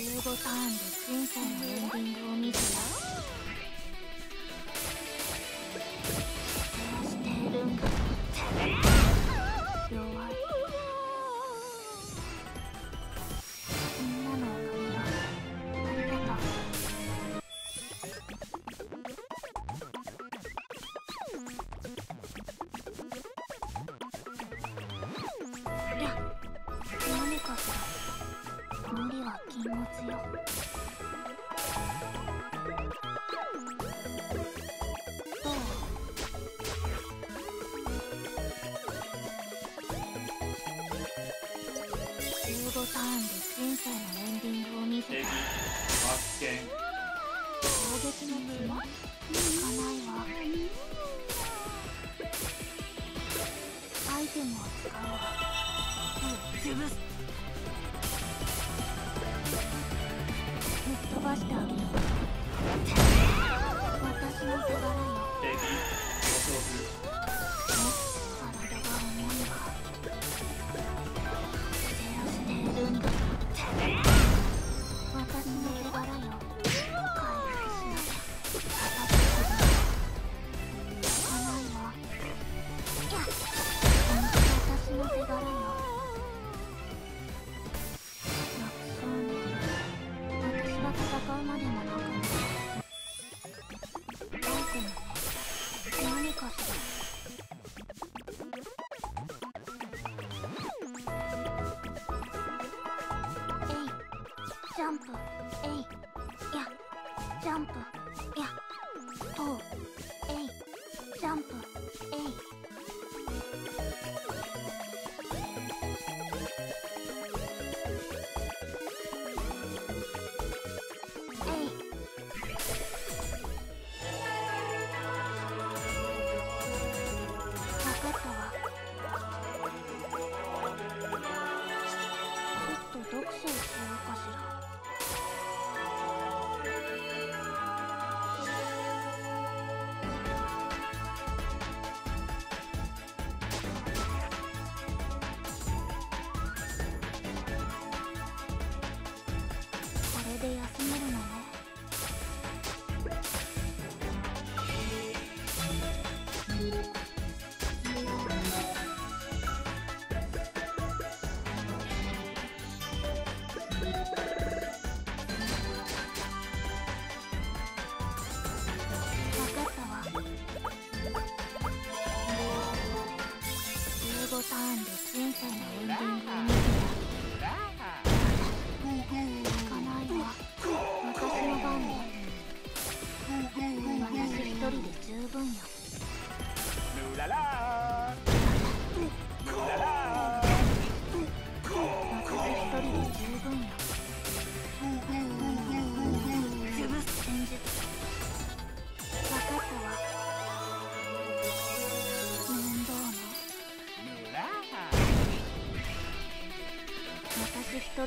15ターンで人生のエンディングを見せたそうしているんだ弱いみんなのおかげよありがとういや何かしら無理は。禁物よどう15ターンで人生のエンディングを見せた発見攻撃のつも効かないわアイテムを使う潰すっ飛ばしてあげる私の手柄よ体が重いわ手をしてるんだ私の手柄よ。ンプ。えで休めるの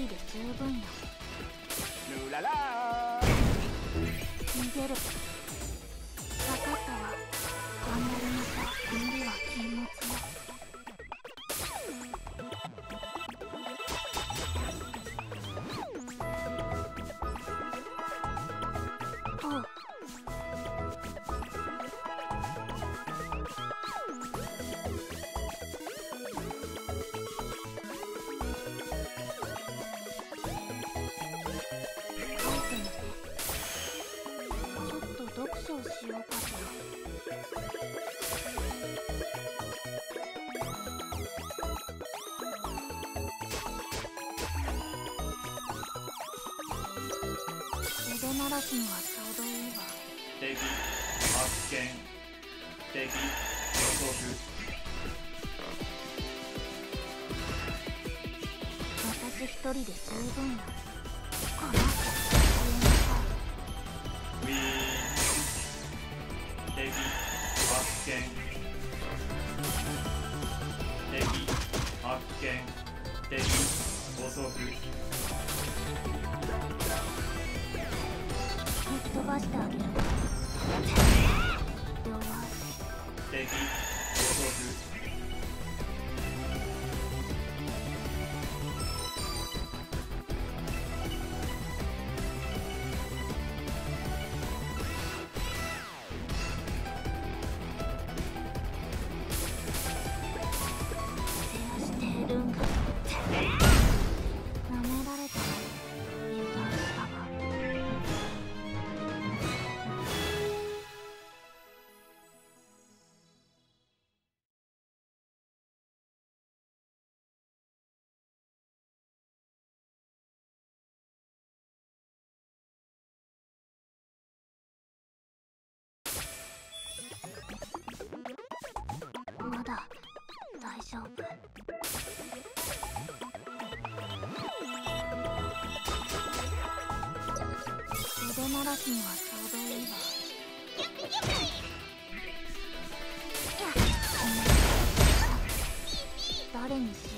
人で十分よルララ逃げるしようかしら腕鳴らすにはちょうどいいわ私一人で十分よ見。敵発見。敵捕捉吹っ飛ばしてあげる敵捕捉だ。大丈夫。腕鳴らすにはちょうどいいわ。誰にし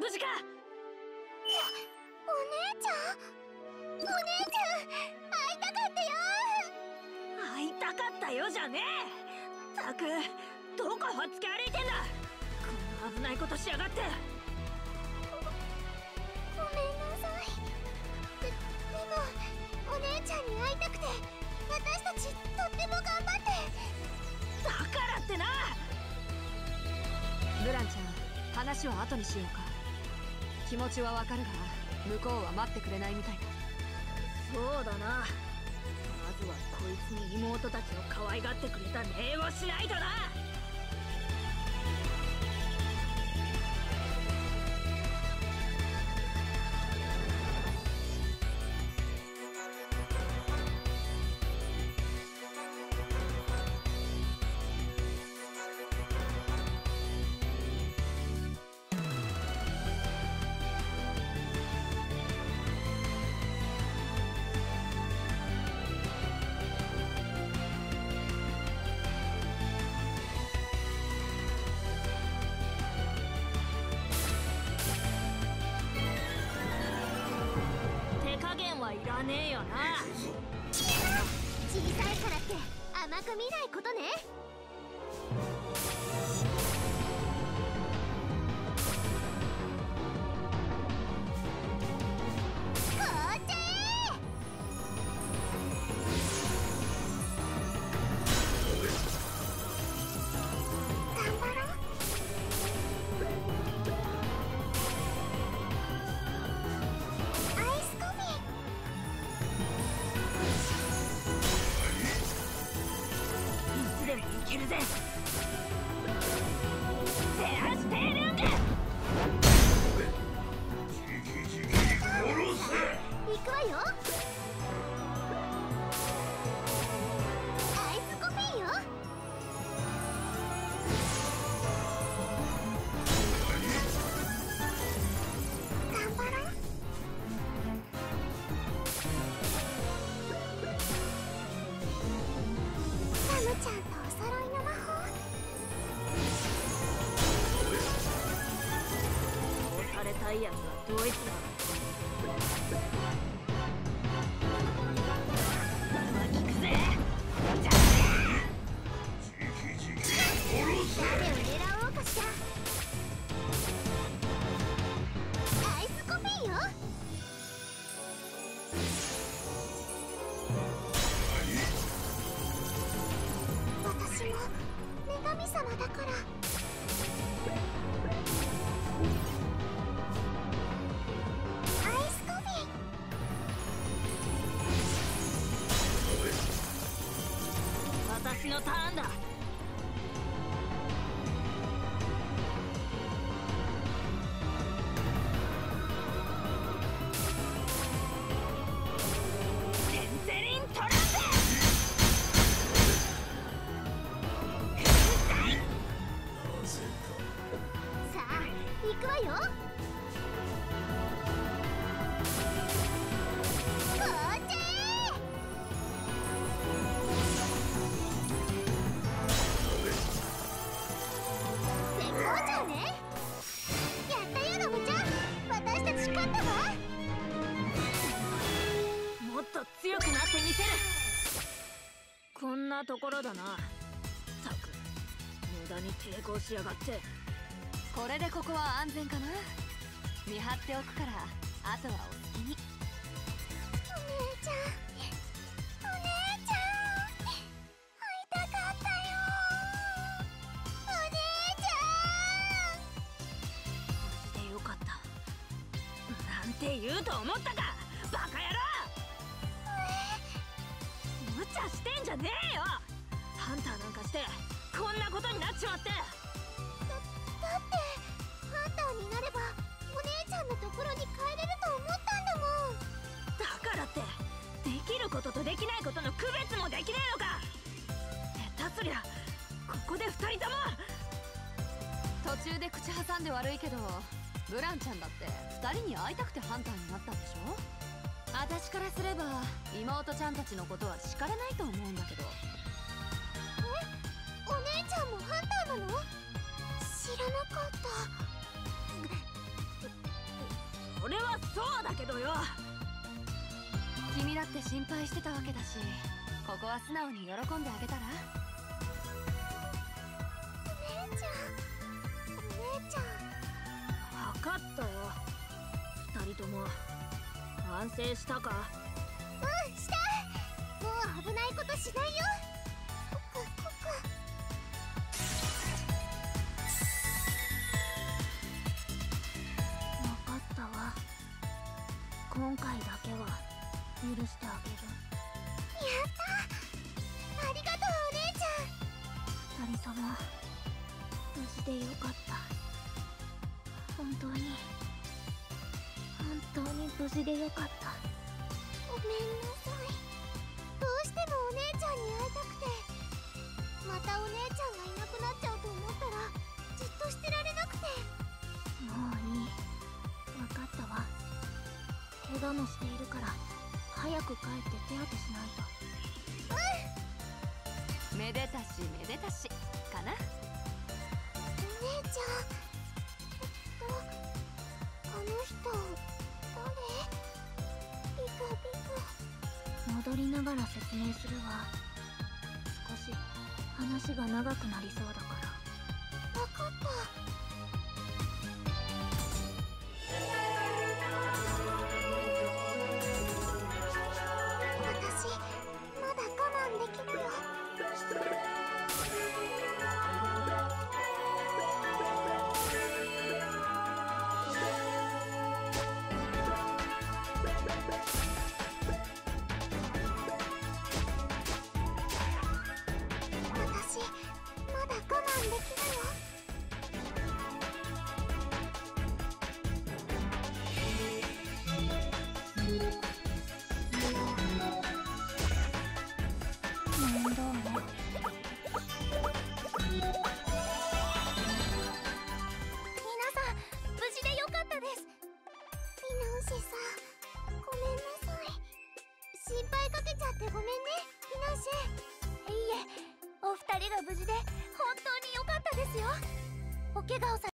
無事か？お姉ちゃんお姉ちゃん会いたかったよ。会いたかったよじゃねえ。たくどこほっつき歩いてんだ？こんな危ないことしやがって。ごめんなさい。ででもお姉ちゃんに会いたくて私たちとっても頑張って。だからってな。ブランちゃん話は後にしようか気持ちはわかるが向こうは待ってくれないみたいだ。そうだな。まずはこいつに妹たちを可愛がってくれた礼をしないとな。ねえよな。小さいからって甘く見ないことね。い殺されたいやつはドイツだ聞くぜじゃ誰を狙おうかしらアイスコフィーよ私も女神様だから。なところだな。ったく無駄に抵抗しやがって。これでここは安全かな？見張っておくからあとはお好きに。お姉ちゃん。お姉ちゃん会いたかったよ。お姉ちゃん。でよかったなんて言うと思ったか茶してんじゃねえよ。ハンターなんかしてこんなことになっちまって。だってハンターになればお姉ちゃんのところに帰れると思ったんだもん。だからってできることとできないことの区別もできねえのか。下手すりゃここで二人とも。途中で口挟んで悪いけどブランちゃんだって二人に会いたくてハンターになったんでしょ？私からすれば妹ちゃんたちのことは叱れないと思うんだけど。お姉ちゃんもハンターなの？知らなかった。それはそうだけどよ。君だって心配してたわけだしここは素直に喜んであげたら？お姉ちゃん。お姉ちゃん。分かったよ。二人とも反省したか？うんしたもう危ないことしないよ。ここここ。分かったわ。今回だけは許してあげる。やったありがとうお姉ちゃん。二人とも無事でよかった。本当に。本当に無事でよかった。ごめんなさい。どうしてもお姉ちゃんに会いたくて。またお姉ちゃんがいなくなっちゃうと思ったらじっとしてられなくて。もういい。分かったわ。怪我もしているから早く帰って手当てしないと。めでたしめでたしかな。お姉ちゃん。えっとあの人戻りながら説明するわ。少し話が長くなりそうだから。分かった。お怪我をさ